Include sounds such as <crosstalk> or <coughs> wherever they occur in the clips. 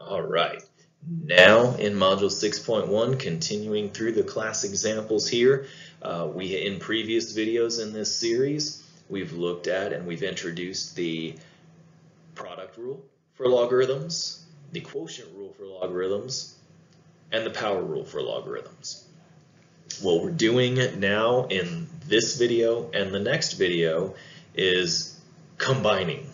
All right. Now in Module 6.1, continuing through the class examples here, uh, we in previous videos in this series, we've looked at and we've introduced the product rule for logarithms, the quotient rule for logarithms, and the power rule for logarithms. What we're doing now in this video and the next video is combining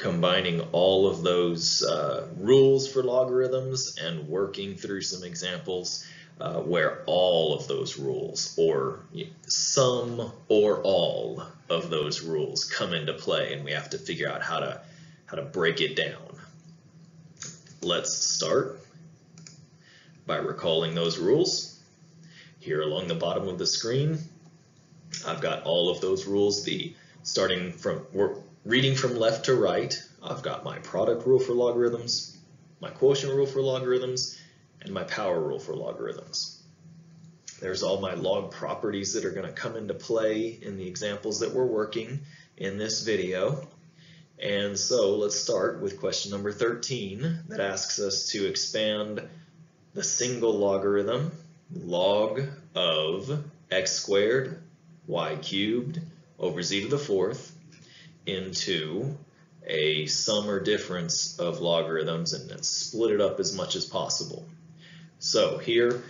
combining all of those uh, rules for logarithms and working through some examples uh, where all of those rules or some or all of those rules come into play and we have to figure out how to how to break it down. Let's start by recalling those rules. Here along the bottom of the screen, I've got all of those rules, the starting from, reading from left to right, I've got my product rule for logarithms, my quotient rule for logarithms, and my power rule for logarithms. There's all my log properties that are going to come into play in the examples that we're working in this video. And so let's start with question number 13 that asks us to expand the single logarithm log of x squared y cubed over z to the fourth into a sum or difference of logarithms and then split it up as much as possible. So here,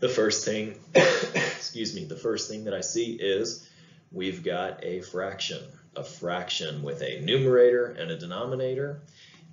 the first thing, <coughs> excuse me, the first thing that I see is we've got a fraction, a fraction with a numerator and a denominator,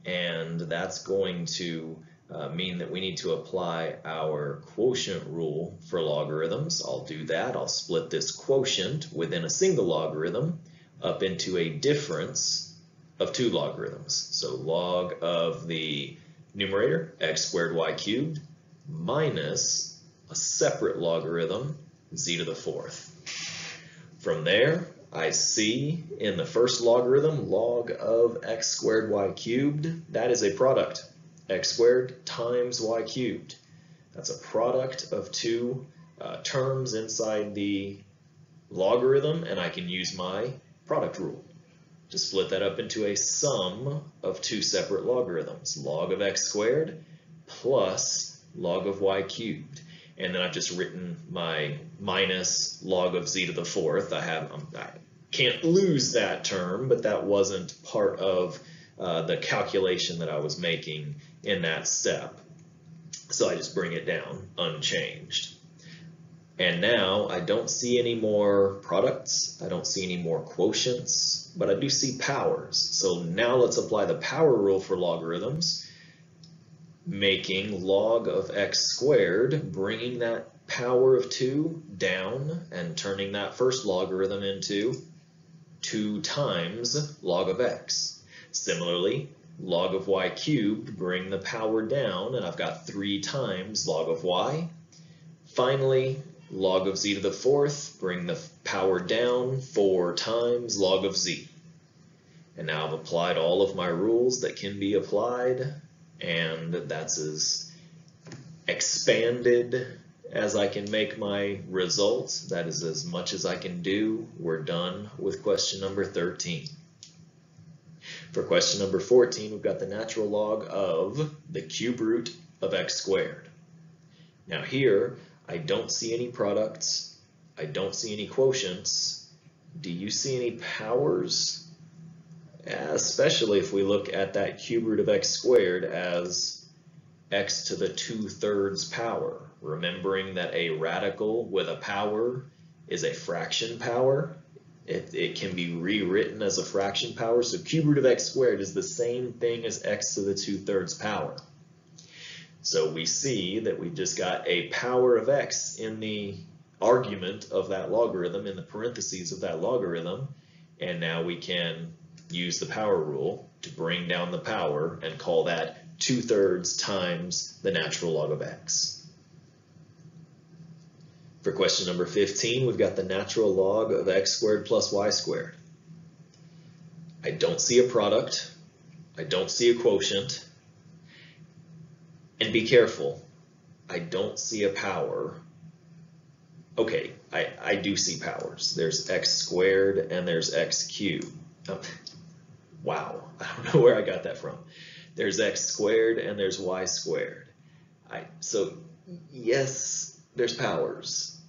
and that's going to uh, mean that we need to apply our quotient rule for logarithms. I'll do that. I'll split this quotient within a single logarithm up into a difference of two logarithms. So log of the numerator, x squared y cubed, minus a separate logarithm, z to the fourth. From there, I see in the first logarithm, log of x squared y cubed, that is a product x squared times y cubed. That's a product of two uh, terms inside the logarithm, and I can use my product rule to split that up into a sum of two separate logarithms, log of x squared plus log of y cubed. And then I've just written my minus log of z to the fourth. I have um, I can't lose that term, but that wasn't part of uh, the calculation that I was making in that step. So I just bring it down unchanged. And now I don't see any more products, I don't see any more quotients, but I do see powers. So now let's apply the power rule for logarithms, making log of x squared, bringing that power of 2 down and turning that first logarithm into 2 times log of x. Similarly, log of y cubed, bring the power down, and I've got 3 times log of y. Finally, log of z to the fourth, bring the power down 4 times log of z. And now I've applied all of my rules that can be applied, and that's as expanded as I can make my results. That is as much as I can do. We're done with question number 13. For question number 14, we've got the natural log of the cube root of x squared. Now here, I don't see any products. I don't see any quotients. Do you see any powers? Especially if we look at that cube root of x squared as x to the 2 thirds power. Remembering that a radical with a power is a fraction power. It, it can be rewritten as a fraction power. So cube root of x squared is the same thing as x to the 2 thirds power. So we see that we've just got a power of x in the argument of that logarithm, in the parentheses of that logarithm, and now we can use the power rule to bring down the power and call that 2 thirds times the natural log of x. For question number 15, we've got the natural log of x squared plus y squared. I don't see a product. I don't see a quotient. And be careful. I don't see a power. Okay, I, I do see powers. There's x squared and there's x cubed. Oh, wow, I don't know where I got that from. There's x squared and there's y squared. I, so yes, there's powers,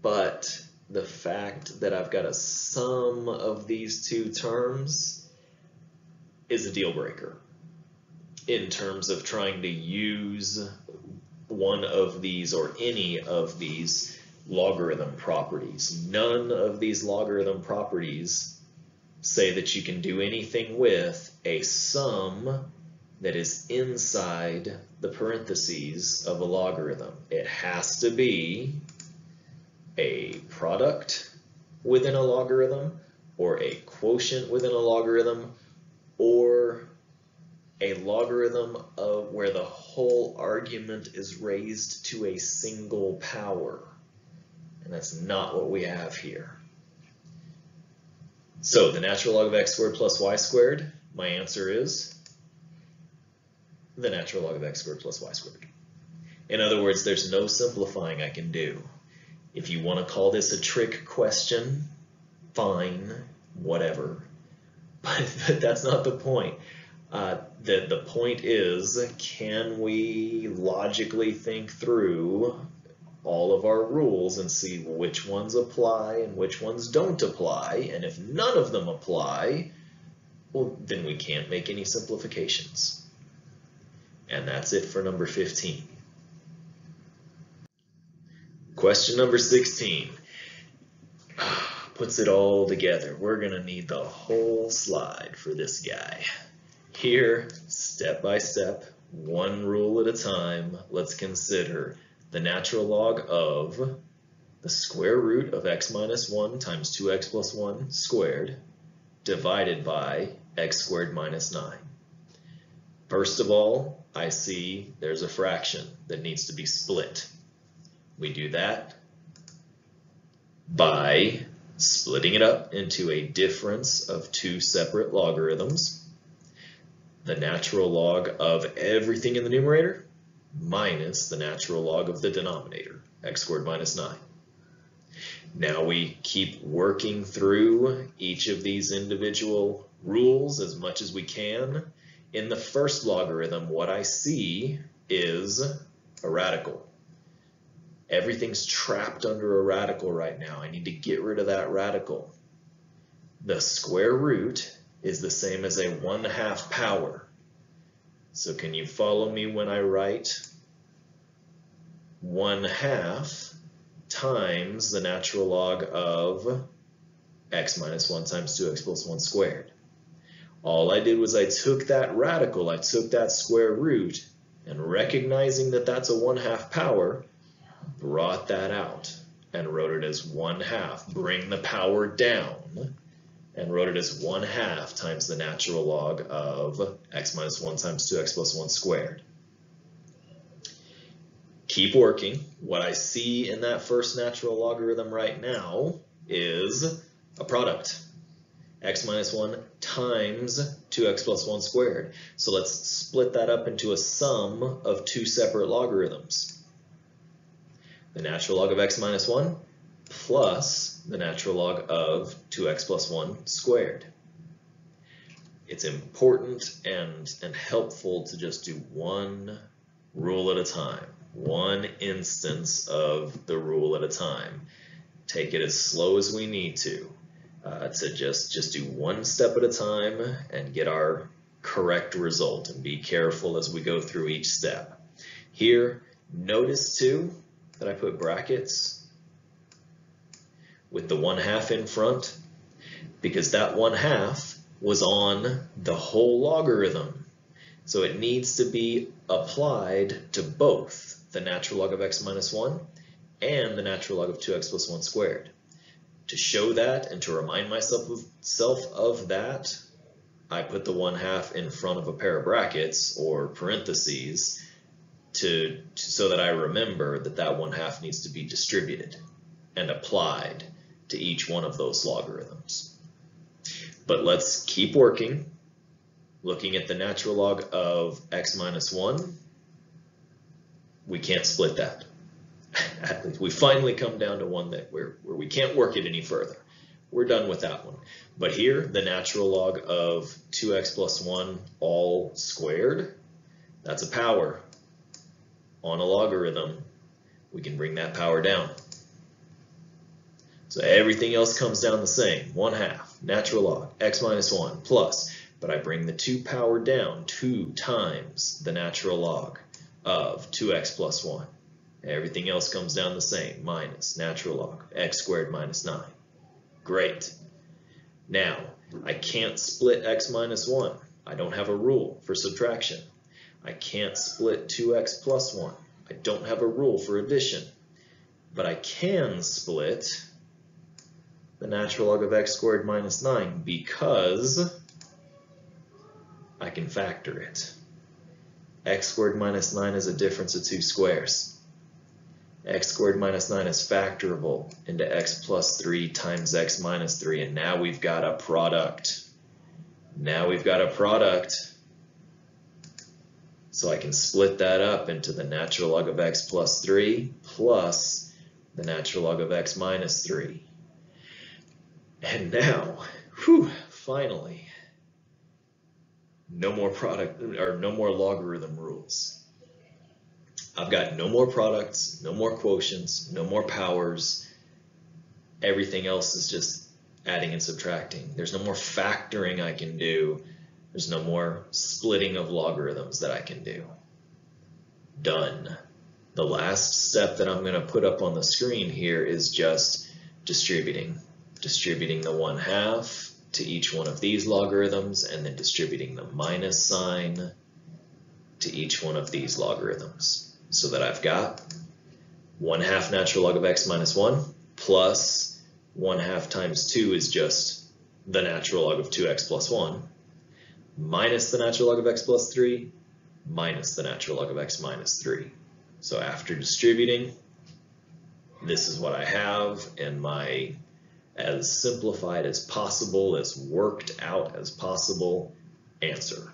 but the fact that I've got a sum of these two terms is a deal breaker in terms of trying to use one of these or any of these logarithm properties. None of these logarithm properties say that you can do anything with a sum that is inside the parentheses of a logarithm. It has to be a product within a logarithm or a quotient within a logarithm or a logarithm of where the whole argument is raised to a single power. And that's not what we have here. So the natural log of x squared plus y squared, my answer is the natural log of x squared plus y squared. In other words, there's no simplifying I can do. If you want to call this a trick question, fine, whatever. But, <laughs> but that's not the point. Uh, the, the point is, can we logically think through all of our rules and see which ones apply and which ones don't apply? And if none of them apply, well, then we can't make any simplifications. And that's it for number 15. Question number 16 <sighs> puts it all together. We're going to need the whole slide for this guy. Here, step by step, one rule at a time, let's consider the natural log of the square root of x minus 1 times 2x plus 1 squared divided by x squared minus 9. First of all, I see there's a fraction that needs to be split. We do that by splitting it up into a difference of two separate logarithms. The natural log of everything in the numerator minus the natural log of the denominator, x squared minus 9. Now we keep working through each of these individual rules as much as we can. In the first logarithm, what I see is a radical. Everything's trapped under a radical right now. I need to get rid of that radical. The square root is the same as a 1 half power. So can you follow me when I write 1 half times the natural log of x minus 1 times 2x plus 1 squared. All I did was I took that radical, I took that square root, and recognizing that that's a 1 half power, brought that out and wrote it as 1 half. Bring the power down and wrote it as 1 half times the natural log of x minus 1 times 2x plus 1 squared. Keep working. What I see in that first natural logarithm right now is a product. x minus 1 times 2x plus 1 squared. So let's split that up into a sum of two separate logarithms the natural log of x minus 1 plus the natural log of 2x plus 1 squared. It's important and, and helpful to just do one rule at a time, one instance of the rule at a time. Take it as slow as we need to, uh, to just, just do one step at a time and get our correct result and be careful as we go through each step. Here, notice too, that I put brackets with the 1 half in front because that 1 half was on the whole logarithm. So it needs to be applied to both the natural log of x minus 1 and the natural log of 2x plus 1 squared. To show that and to remind myself of, self of that, I put the 1 half in front of a pair of brackets or parentheses to, to, so that I remember that that one half needs to be distributed and applied to each one of those logarithms. But let's keep working, looking at the natural log of x minus 1. We can't split that. <laughs> At least we finally come down to one that where, where we can't work it any further. we're done with that one. But here, the natural log of 2x plus 1 all squared, that's a power on a logarithm. We can bring that power down. So everything else comes down the same. 1 half, natural log, x minus 1, plus, but I bring the 2 power down, 2 times the natural log of 2x plus 1. Everything else comes down the same, minus natural log, x squared minus 9. Great. Now, I can't split x minus 1. I don't have a rule for subtraction. I can't split 2x plus 1. I don't have a rule for addition. But I can split the natural log of x squared minus 9 because I can factor it. x squared minus 9 is a difference of two squares x squared minus 9 is factorable into x plus 3 times x minus 3, and now we've got a product. Now we've got a product. So I can split that up into the natural log of x plus 3 plus the natural log of x minus 3. And now, whew, finally, no more product or no more logarithm rules. I've got no more products, no more quotients, no more powers. Everything else is just adding and subtracting. There's no more factoring I can do. There's no more splitting of logarithms that I can do. Done. The last step that I'm going to put up on the screen here is just distributing. Distributing the 1 half to each one of these logarithms and then distributing the minus sign to each one of these logarithms so that I've got 1 half natural log of x minus 1 plus 1 half times 2 is just the natural log of 2x plus 1 minus the natural log of x plus 3 minus the natural log of x minus 3. So after distributing, this is what I have and my as simplified as possible, as worked out as possible answer.